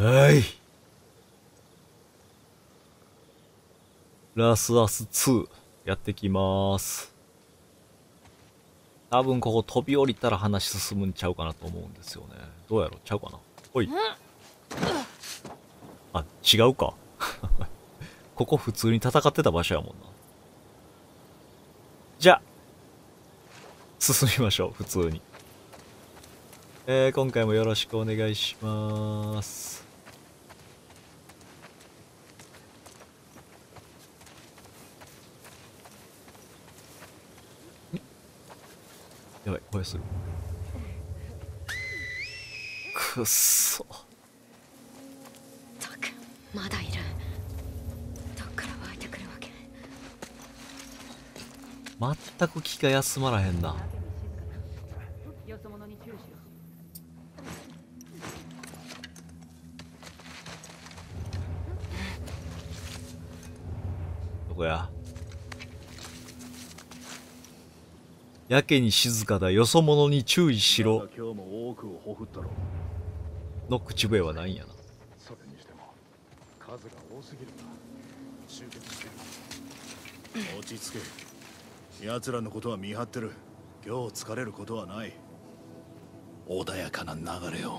はい。ラスアス2やってきます。多分ここ飛び降りたら話進むんちゃうかなと思うんですよね。どうやろちゃうかな？おい。あ、違うか。ここ普通に戦ってた場所やもんな。じゃあ、進みましょう、普通に。えー、今回もよろしくお願いします。やばい、声する。くっそ。ったくまだいるどっから湧いてくるわけ？全く気が休まらへんな。よそ者に注意しろどこや？やけに静かだ。よそ者に注意しろ。今日も多くをほふったろの口笛はないんやな。それにしても数が多すぎるな。集結してる。落ち着け。奴らのことは見張ってる。今日疲れることはない。穏やかな流れを。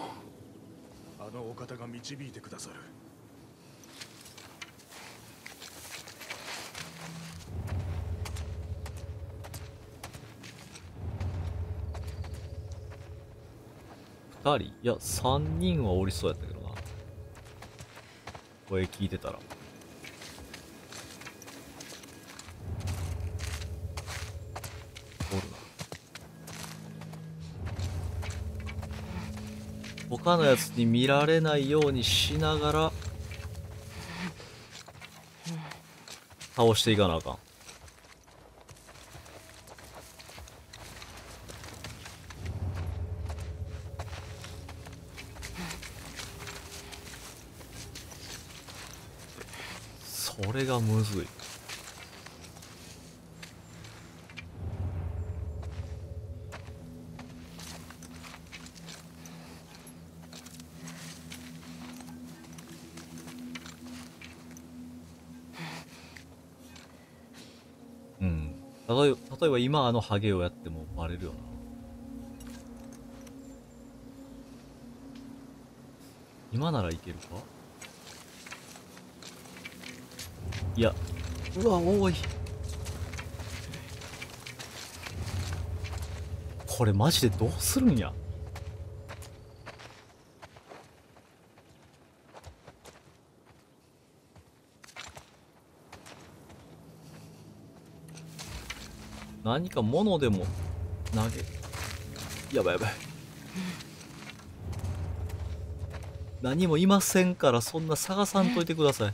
あのお方が導いてくださる二人？いや、三人はおりそうやったけどな。声聞いてたら。おるな。他のやつに見られないようにしながら、倒していかなあかん。それがむずい。うん。例え、例えば今あのハゲをやってもバレるよな。今ならいけるか？いや、うわ、多い。これマジでどうするんや？何か物でも投げ、やばいやばい。何もいませんからそんな探さんといてください。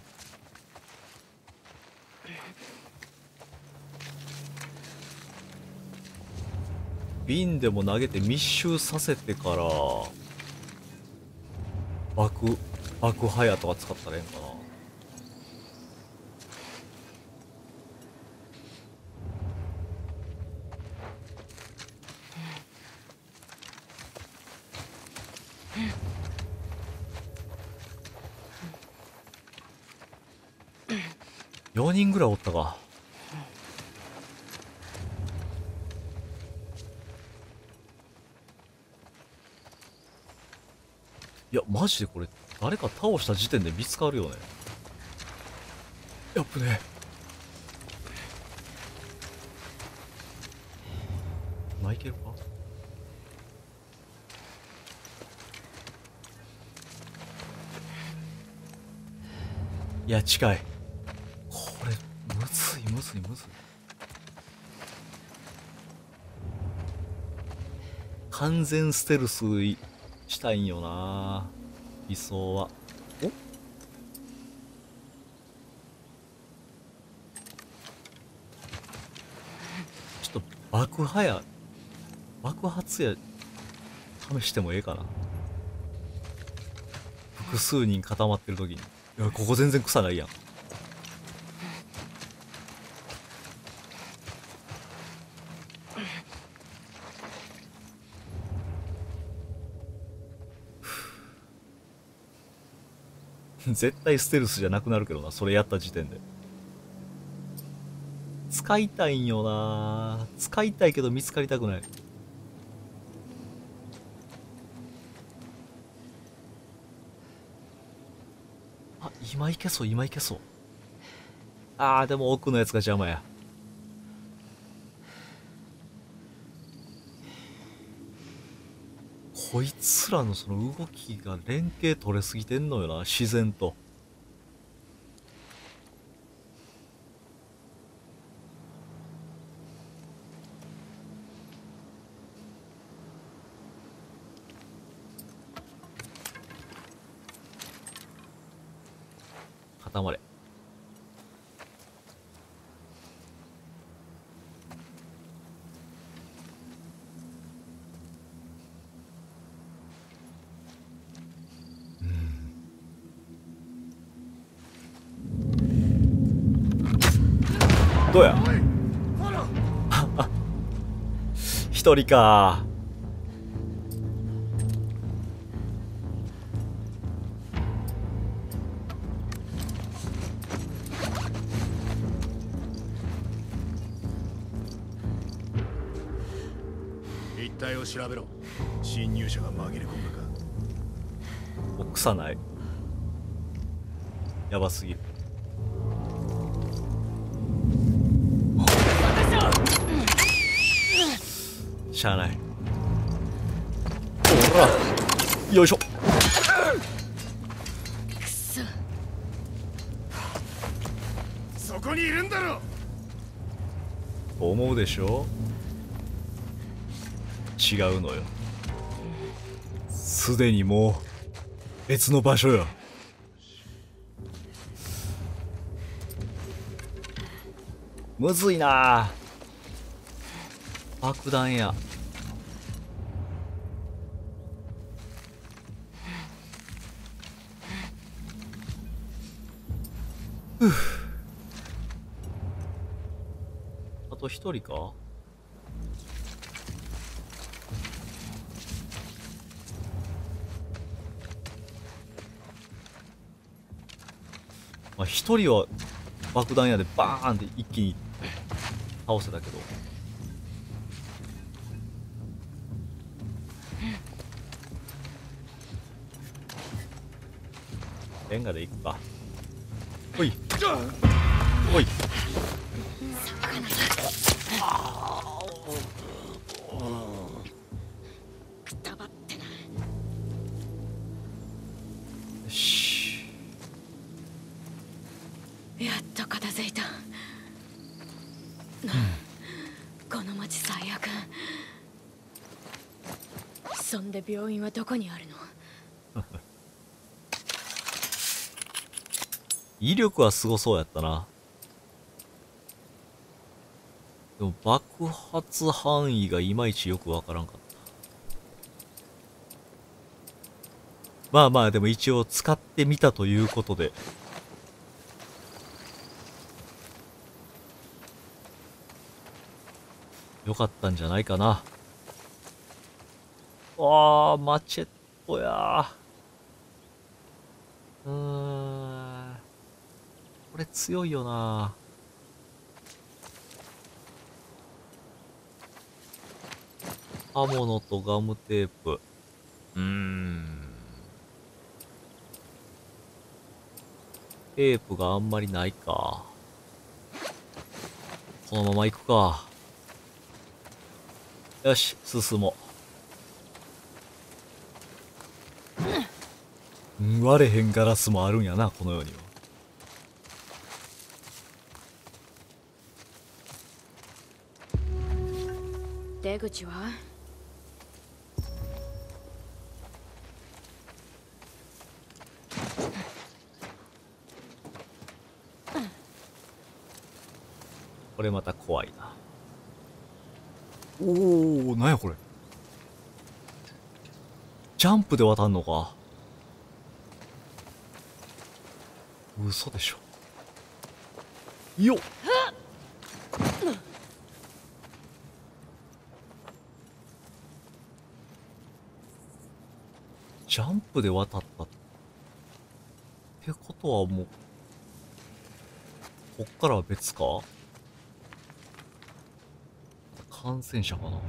瓶でも投げて密集させてから爆爆破やとか使ったらええんかな。4人ぐらいおったかいや、マジでこれ、誰か倒した時点で見つかるよね。やっぱね。まあ、いけるかいや、近い。これ、むずい、むずい、むずい。完全ステルスいしたいんよな理想は。おちょっと爆破や爆発や試してもええかな。複数人固まってる時に。いやここ全然草ないやん 絶対ステルスじゃなくなるけどな、それやった時点で。使いたいんよな使いたいけど見つかりたくない。あ、今いけそう、今いけそう。あー、でも奥のやつが邪魔や。こいつらのその動きが連携取れすぎてんのよな、自然と。固まれ。どうや一人か。一帯を調べろ。侵入者が紛れ込んだか。臆さない。やばすぎるしゃあない。ほら。よいしょ。くそ。そこにいるんだろ。と思うでしょ？違うのよ。すでにもう別の場所よ。むずいな。爆弾や一人か？まあ一人は爆弾矢でバーンって一気に倒せたけど。レンガで行くか。ほい。ほい。はどこにあるの？威力はすごそうやったな。でも爆発範囲がいまいちよくわからんかった。まあまあでも一応使ってみたということで。よかったんじゃないかな。わあマチェットやうーん。これ強いよな。刃物とガムテープ。うーん。テープがあんまりないか。このまま行くか。よし進もう。割れへんガラスもあるんやなこの世には。出口は？これまた怖いな。おおなんやこれ。ジャンプで渡んのか？嘘でしょ。よっ。ジャンプで渡ったってことはもう、こっからは別か？感染者かな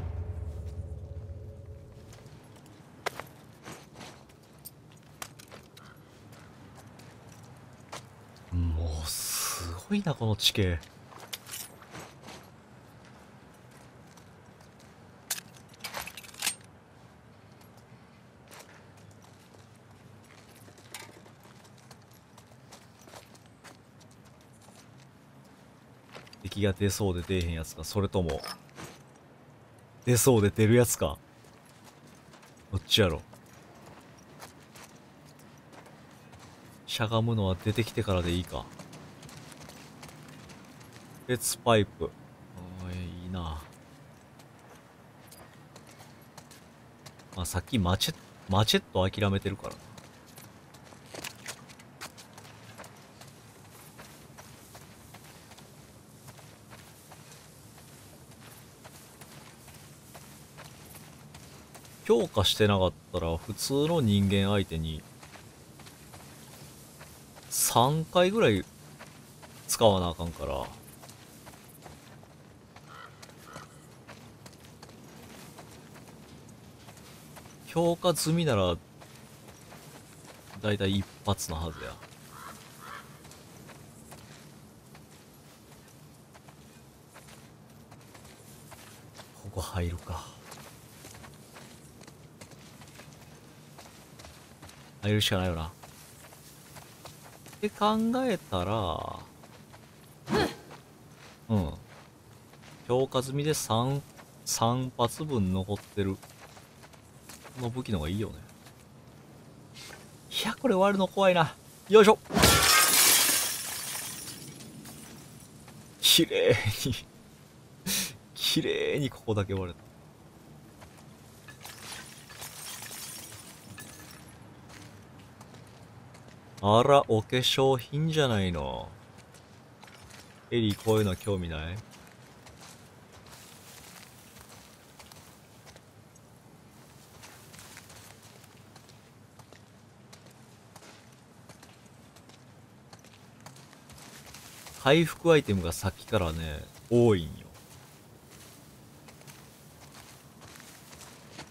もう、すごいな、この地形。敵が出そうで出えへんやつか、それとも、出そうで出るやつか。どっちやろ。しゃがむのは出てきてからでいいか。鉄パイプ。あーいいな。まあ、さっきマチェ、マチェット諦めてるからな。強化してなかったら普通の人間相手に3回ぐらい使わなあかんから。強化済みならだいたい一発のはずや。ここ入るか。入るしかないよな。って考えたらうん。強化済みで 3, 3発分残ってる。この武器の方がいいよね。いやこれ割るの怖いな。よいしょ。綺麗に綺麗にここだけ割れたあら、お化粧品じゃないの？エリー、こういうの興味ない？回復アイテムがさっきからね、多いんよ。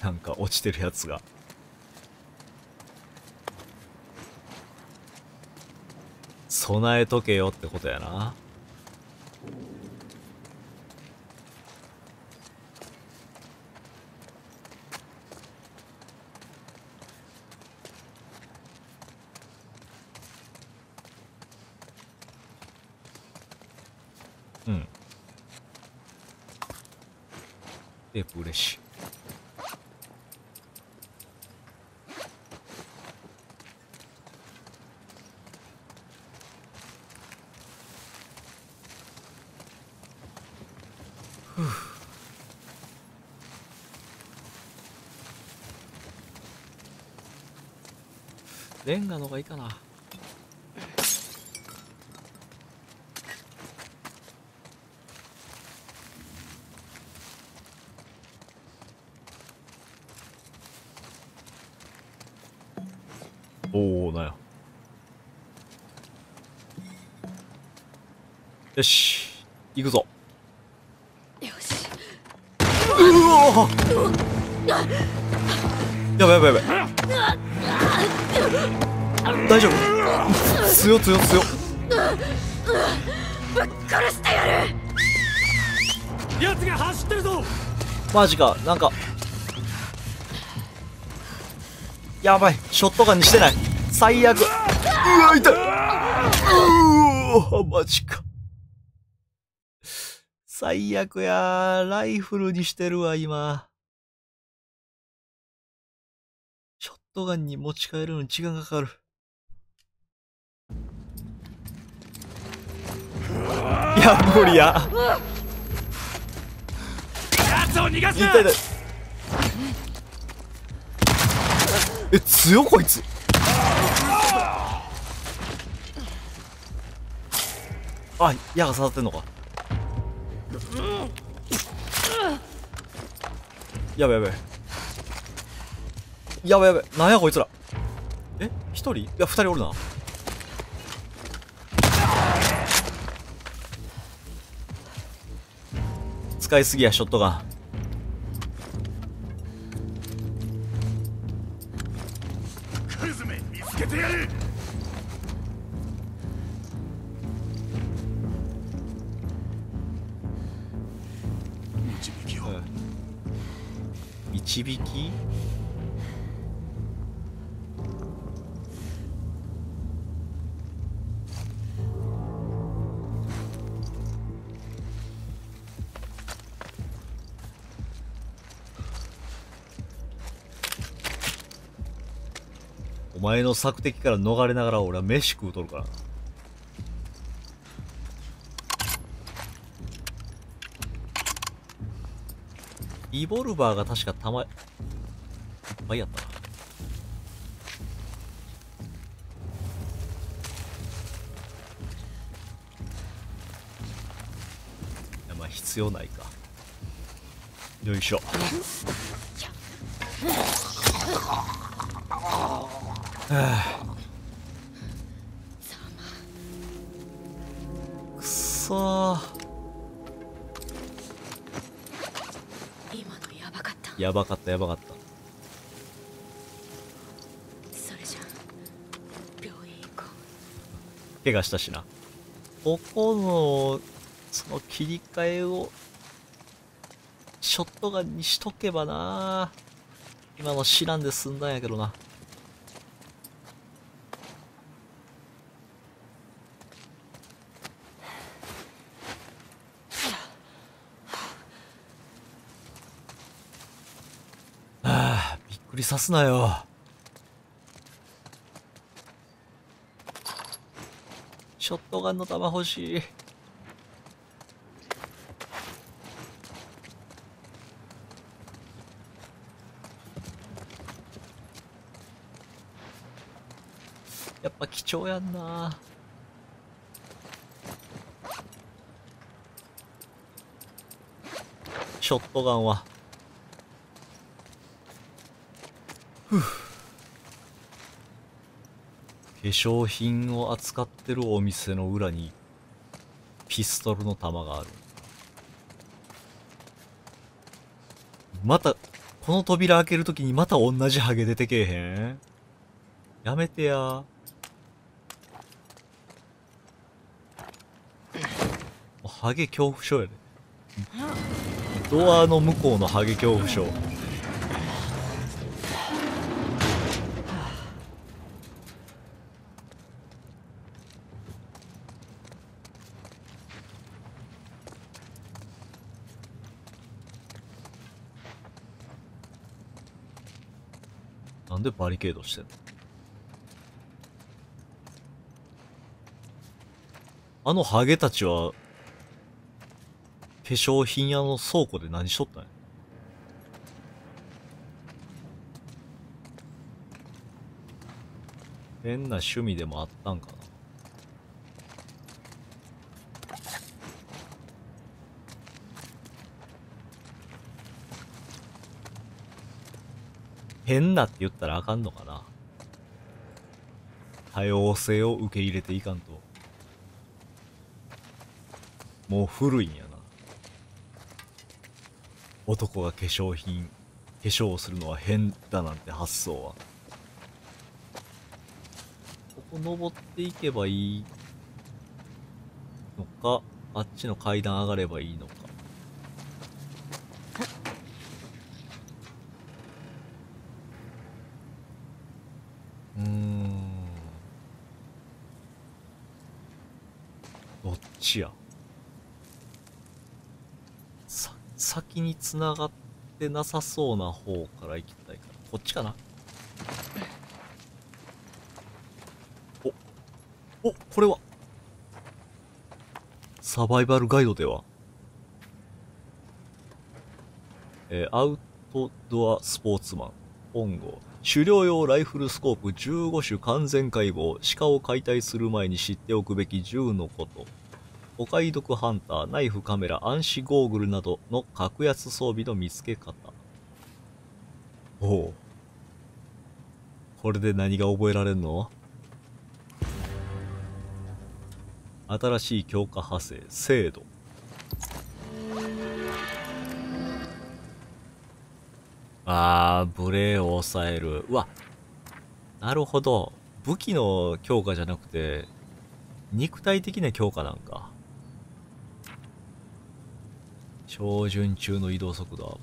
なんか落ちてるやつが。備えとけよってことやな。うん。テープ嬉しい。レンガの方がいいかな。おおなんや。よし、行くぞ。よしうわやばいやばいやばい大丈夫？強強強。殺してやる！奴が走ってるぞ！マジかなんか。やばいショットガンにしてない。最悪。うわ痛い。うわマジか。最悪やライフルにしてるわ今トガンに持ち帰るのに時間かかる。いや無理や。奴を逃がすな。痛い痛い。え強っこいつ。あ矢が刺さってんのか。やばいやばいやばいやばい。なんやこいつら。え？一人？いや、二人おるな。使いすぎや、ショットガン。導き？前の索敵から逃れながら俺は飯食うとるからな。リボルバーが確かたまいっぱいやったな。いやまあ必要ないか。よいしょ。くそー。今のやばかった。やばかったやばかった。それじゃ病院行こ怪我したしな。ここのその切り替えをショットガンにしとけばな今の知らんで済んだんやけどなああびっくりさすなよ。ショットガンの弾欲しい。やっぱ貴重やんな。ショットガンは。化粧品を扱ってるお店の裏にピストルの弾がある。またこの扉開けるときにまた同じハゲ出てけえへん？やめてや。ハゲ恐怖症やで。ドアの向こうのハゲ恐怖症。バリケードしてんの。あのハゲたちは、化粧品屋の倉庫で何しとったんや？変な趣味でもあったんかな？変なって言ったらあかんのかな。多様性を受け入れていかんと。もう古いんやな。男が化粧品化粧をするのは変だなんて発想は。ここ登っていけばいいのかあっちの階段上がればいいのか。やさ先に繋がってなさそうな方から行きたいから。こっちかな？おおこれは？サバイバルガイドでは？えーアウトドアスポーツマン本郷。狩猟用ライフルスコープ15種完全解剖。鹿を解体する前に知っておくべき銃のこと。お買い得ハンターナイフカメラ暗視ゴーグルなどの格安装備の見つけ方おおこれで何が覚えられるの？新しい強化派生精度あー、ブレを抑える。うわ、なるほど。武器の強化じゃなくて、肉体的な強化なんか。標準中の移動速度。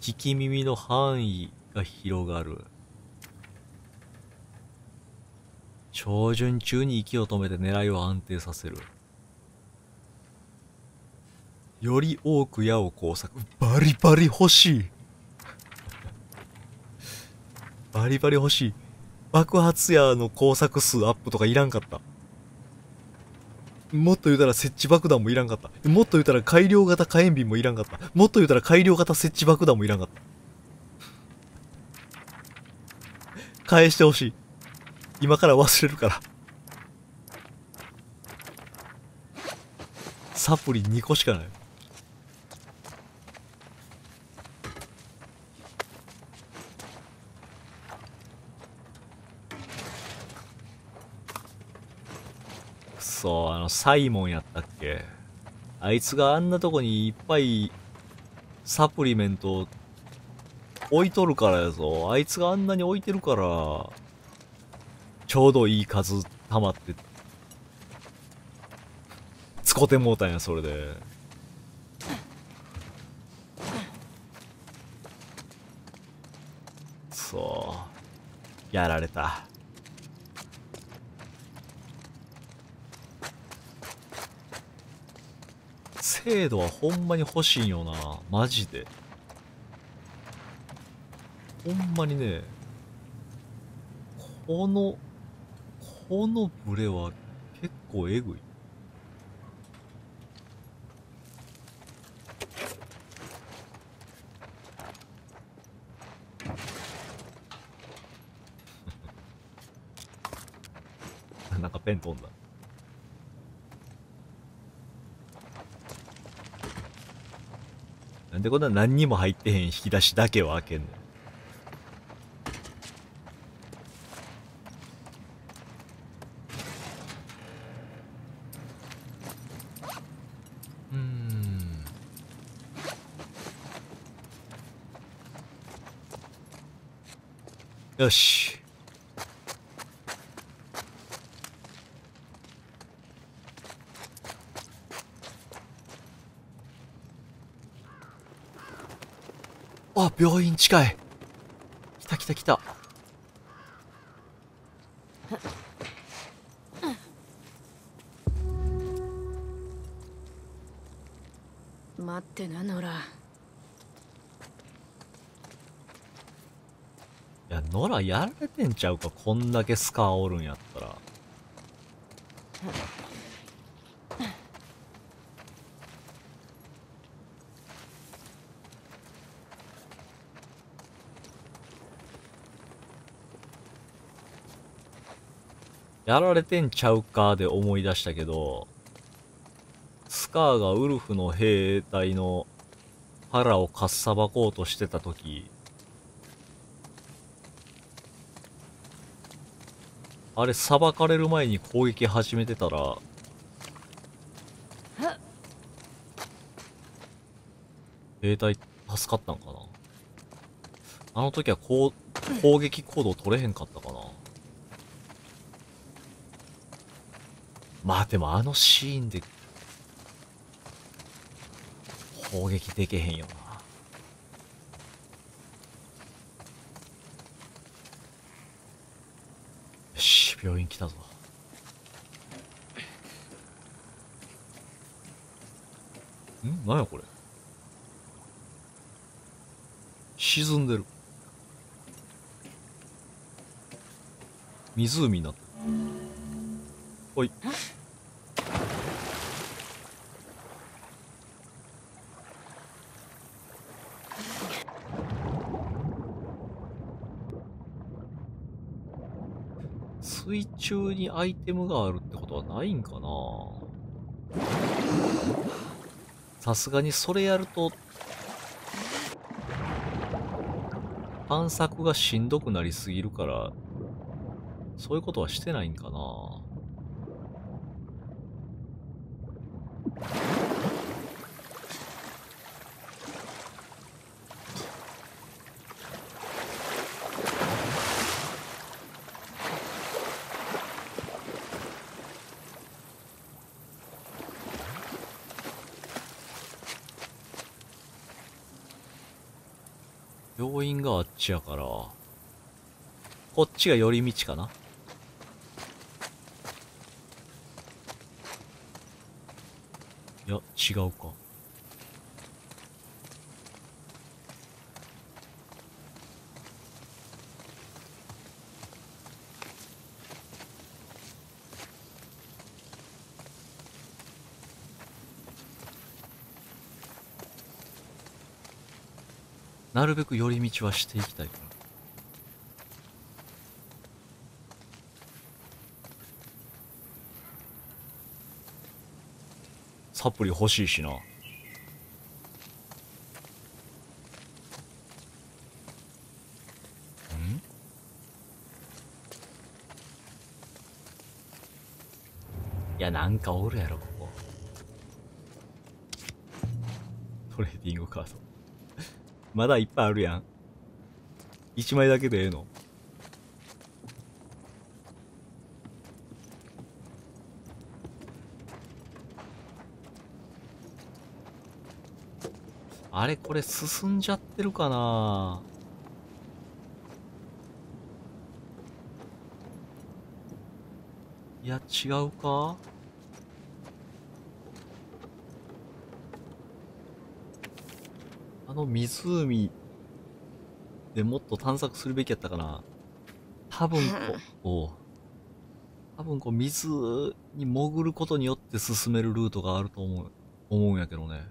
聞き耳の範囲が広がる。標準中に息を止めて狙いを安定させる。より多く矢を工作。バリバリ欲しい。バリバリ欲しい。爆発矢の工作数アップとかいらんかった。もっと言うたら設置爆弾もいらんかった。もっと言うたら改良型火炎瓶もいらんかった。もっと言うたら改良型設置爆弾もいらんかった。返してほしい。今から忘れるから。サプリ2個しかない。くそ、あの、サイモンやったっけ？あいつがあんなとこにいっぱいサプリメント置いとるからやぞ。あいつがあんなに置いてるから、ちょうどいい数溜まって、つこてもうたんや、それで。そう。やられた。精度はほんまに欲しいんよな。マジで。ほんまにね、この、このブレは結構えぐい。なんかペン飛んだ。なんでこんな何にも入ってへん引き出しだけを開けんのよし。あ病院近い。来た来た来た。待ってなノラいやノラやられてんちゃうかこんだけスカーおるんやったらやられてんちゃうかで思い出したけど、スカーがウルフの兵隊の腹をかっさばこうとしてた時あれ裁かれる前に攻撃始めてたら兵隊助かったんかな？あの時はこう攻撃行動取れへんかったかな？まあでもあのシーンで攻撃できへんよな。よし病院来たぞ。ん？何やこれ？沈んでる。湖になってる。ほい水中にアイテムがあるってことはないんかな。さすがにそれやると探索がしんどくなりすぎるからそういうことはしてないんかな。病院があっちやから、こっちが寄り道かな。いや、違うか。なるべく寄り道はしていきたいから。サプリ欲しいしな。ん？いや、なんかおるやろ、ここ。トレーディングカード。まだいっぱいあるやん。一枚だけでええの。あれこれ進んじゃってるかな？いや違うか？の湖でもっと探索するべきやったかな多分こう、多分こう水に潜ることによって進めるルートがあると思う、思うんやけどね。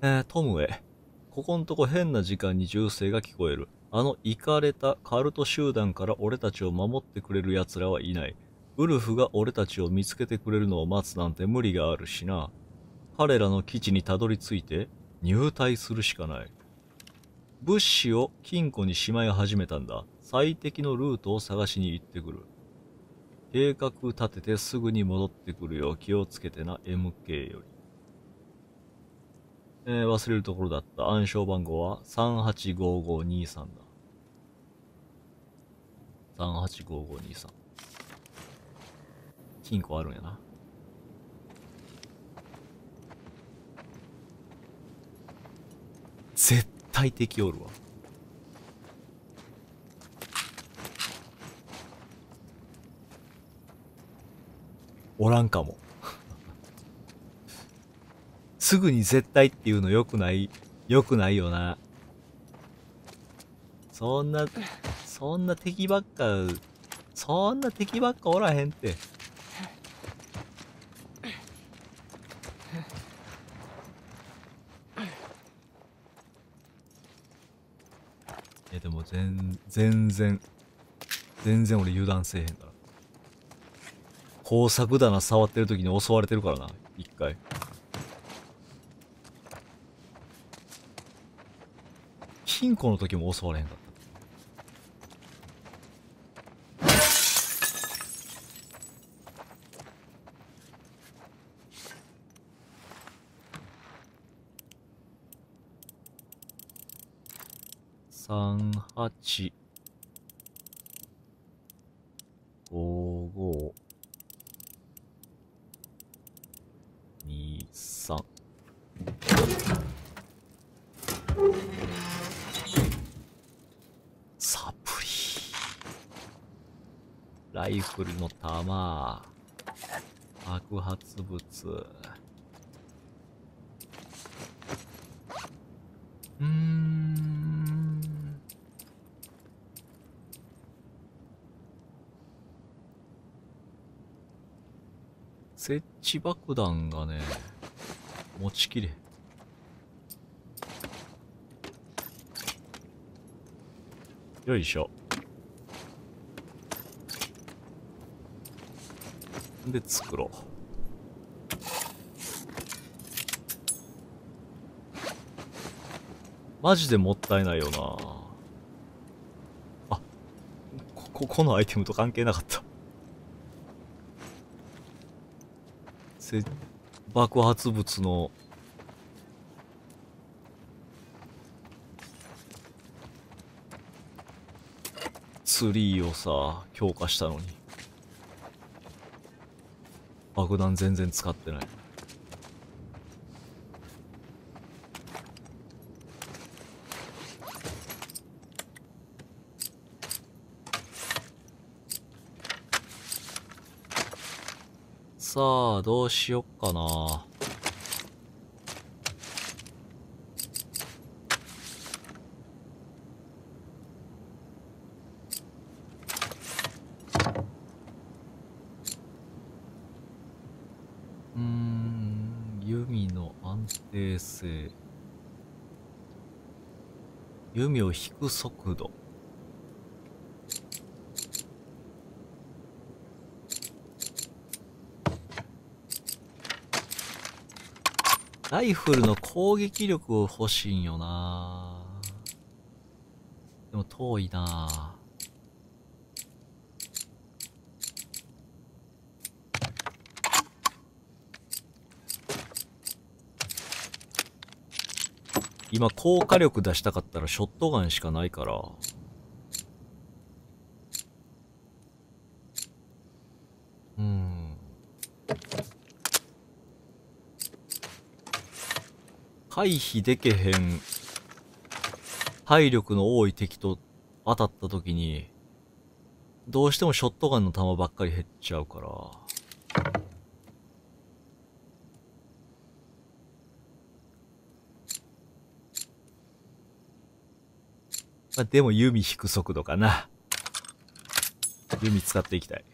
えー、トムへ。ここんとこ変な時間に銃声が聞こえる。あのイカれたカルト集団から俺たちを守ってくれる奴らはいない。ウルフが俺たちを見つけてくれるのを待つなんて無理があるしな。彼らの基地にたどり着いて入隊するしかない。物資を金庫にしまい始めたんだ。最適のルートを探しに行ってくる。計画立ててすぐに戻ってくるよ。気をつけてな、MK より。えー、忘れるところだった。暗証番号は385523だ。385523。金庫あるんやな。絶対敵おるわ。おらんかも。すぐに絶対っていうの良くない、良くないよな。そんな、そんな敵ばっか、そんな敵ばっかおらへんって。全然。全然俺油断せえへんから。工作棚触ってる時に襲われてるからな、一回。金庫の時も襲われへんかった。38イフルの弾。爆発物。うん。設置爆弾がね持ちきれよいしょ。で作ろう。マジでもったいないよな。あこここのアイテムと関係なかった。せ爆発物の。ツリーをさ強化したのに。爆弾全然使ってない。さあ、どうしよっかな。引く速度。ライフルの攻撃力を欲しいんよなでも遠いな今効果力出したかったらショットガンしかないから。うん。回避でけへん体力の多い敵と当たった時に、どうしてもショットガンの弾ばっかり減っちゃうから。まあ、でも弓引く速度かな。弓使っていきたい。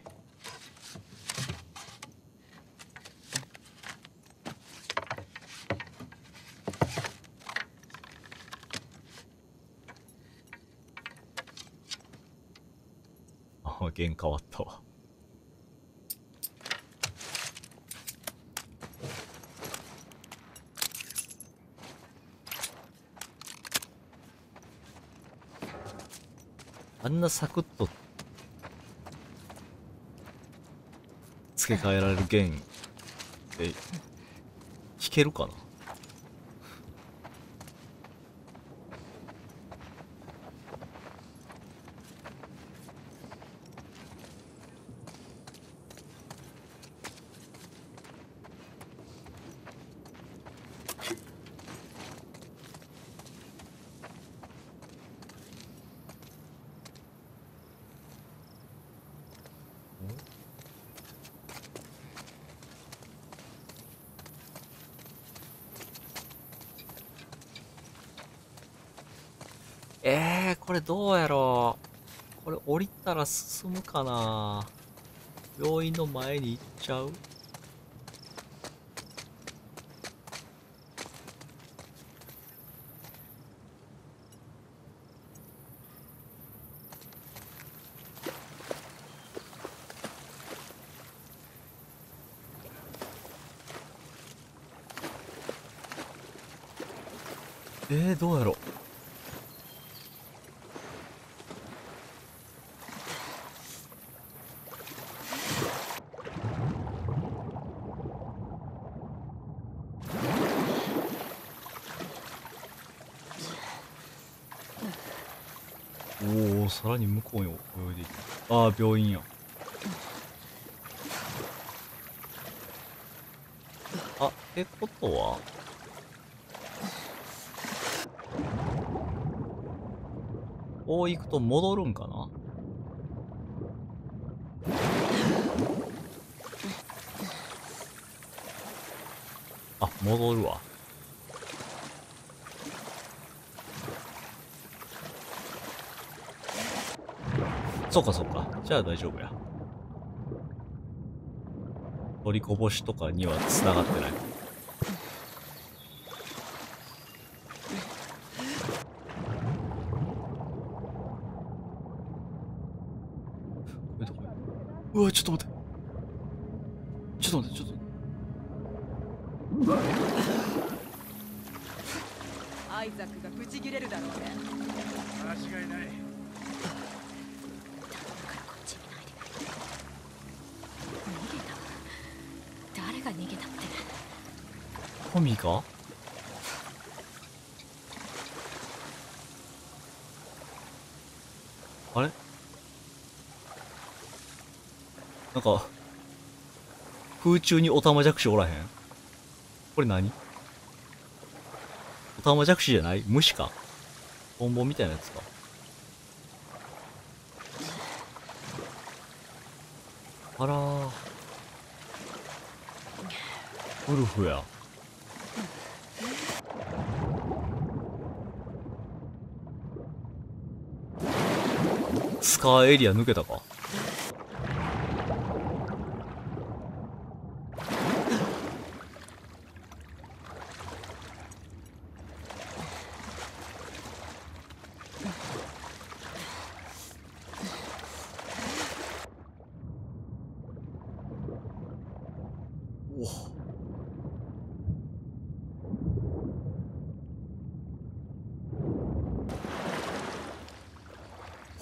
あ、弦変わったわ。んなサクッと付け替えられる弦え弾けるかな？えー、これどうやろう。これ降りたら進むかな。病院の前に行っちゃうえー、どうやろうおおさらに向こうに泳いでいくああ病院や。あってことは。こう行くと戻るんかな？あ戻るわ。そうかそうか。じゃあ大丈夫や。取りこぼしとかには繋がってない。うわ、ちょっと待って。ちょっと待って、ちょっと。か？あれ？なんか、空中にオタマジャクシおらへん？これ何？オタマジャクシじゃない？虫か？トンボンみたいなやつか？あらー。ウルフや。スカーエリア抜けたかお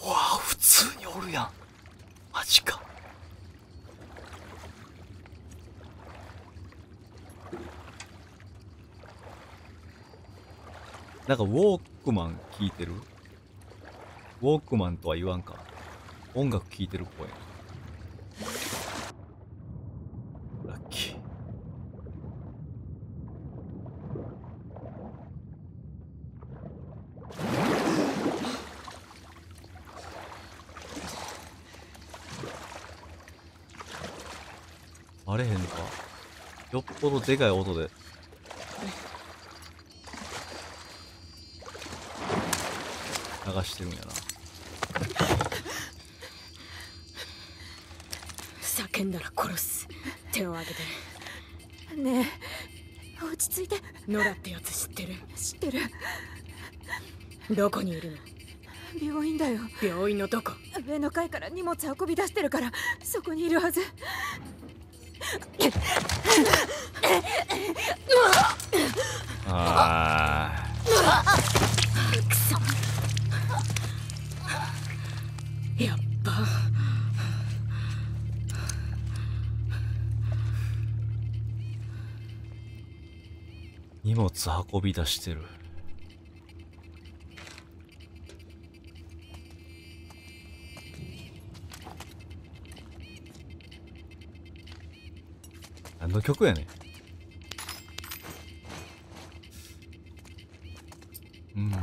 わあ普通におるやんマジかなんかウォークマン聞いてるウとは言わんか音楽聴いてるっぽいラッキー。バレへんか。よっぽどでかい音で。流してるんやな。叫んだら殺す。手を挙げて。ねえ。落ち着いて。ノラってやつ知ってる？知ってる。どこにいるの？病院だよ。病院のどこ？上の階から荷物運び出してるからそこにいるはず。あくー荷物運び出してる。何の曲やねん。うん。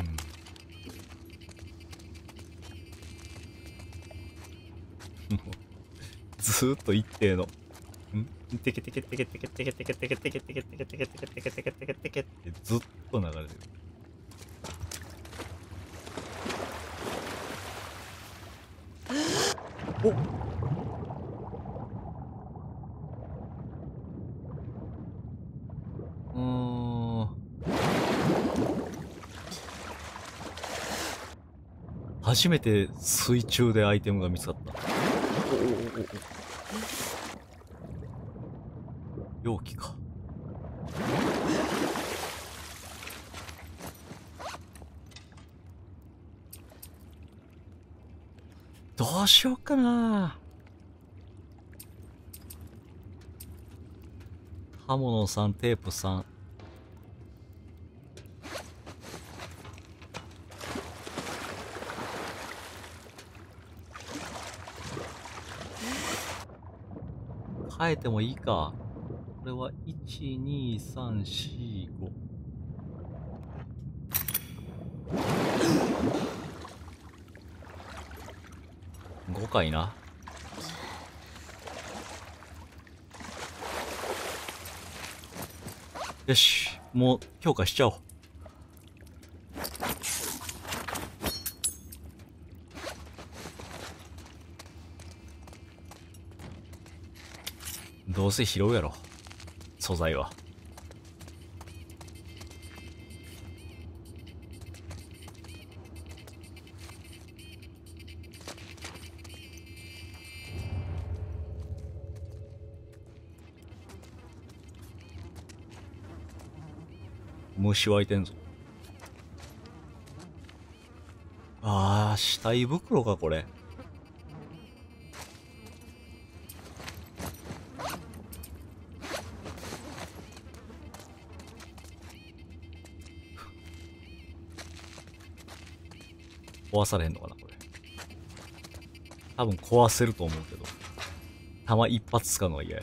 ずっと一定の。テケテケテケテケテケテケテケテケテケテケテケテケテケテケテケテケってずっと流れてるお。うん初めて水中でアイテムが見つかった容器か。どうしようかな。刃物さんテープさん。変えてもいいか。これは12345 5回な。よしもう強化しちゃおう。どうせ拾うやろ。素材は。虫湧いてんぞ。あー死体袋かこれ。壊されへんのかなこれ。多分壊せると思うけど。弾一発使うのが嫌や。